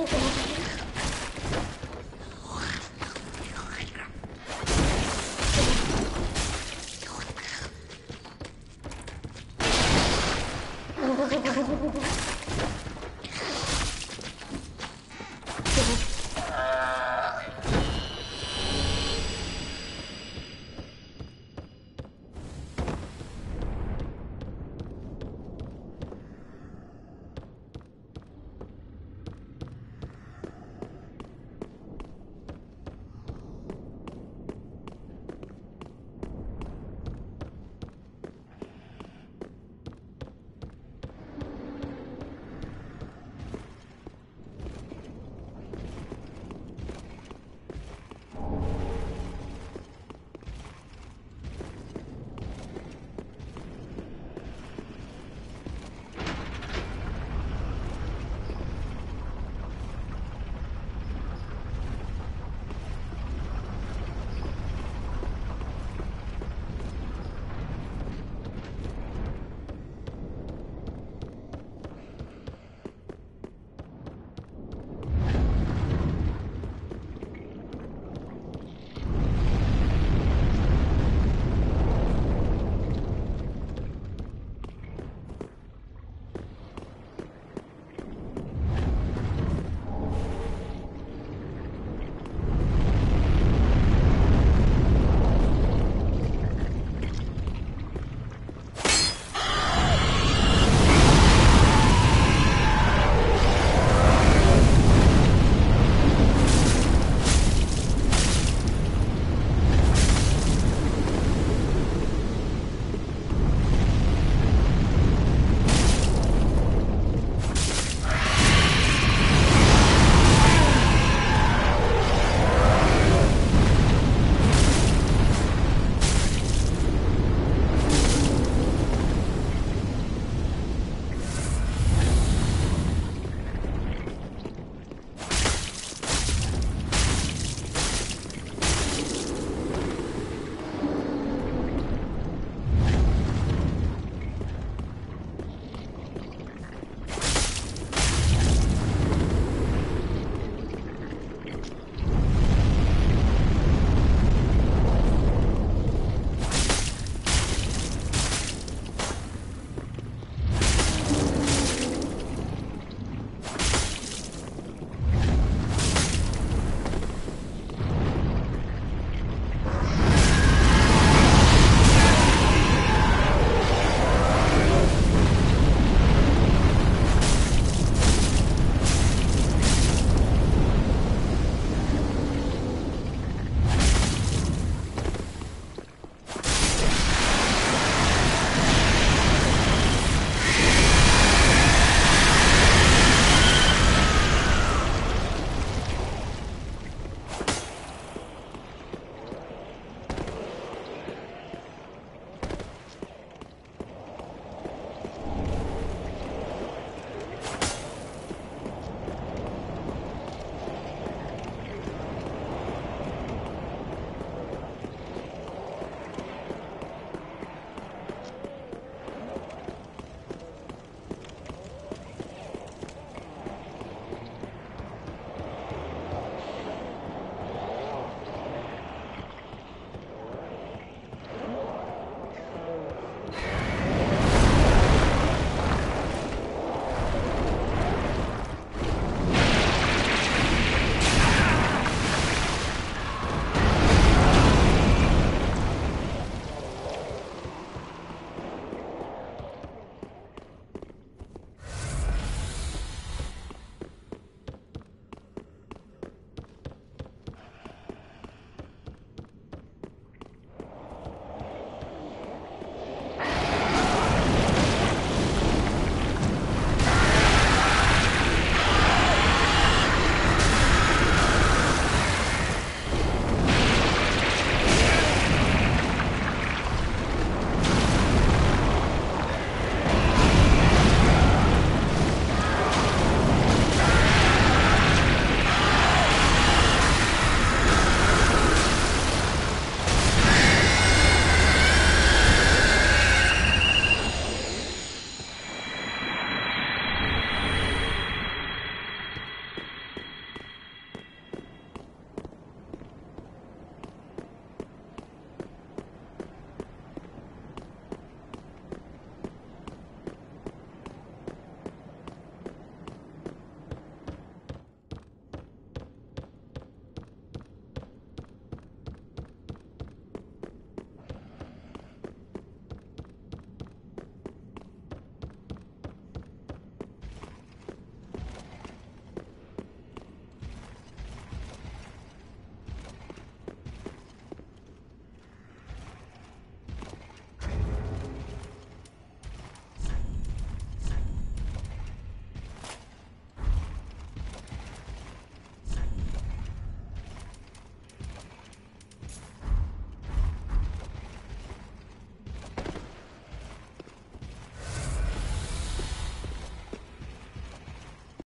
動くな